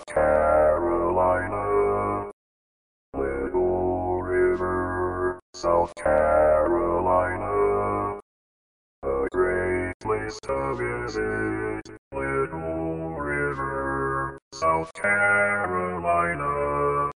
South Carolina. Little River, South Carolina. A great place to visit. Little River, South Carolina.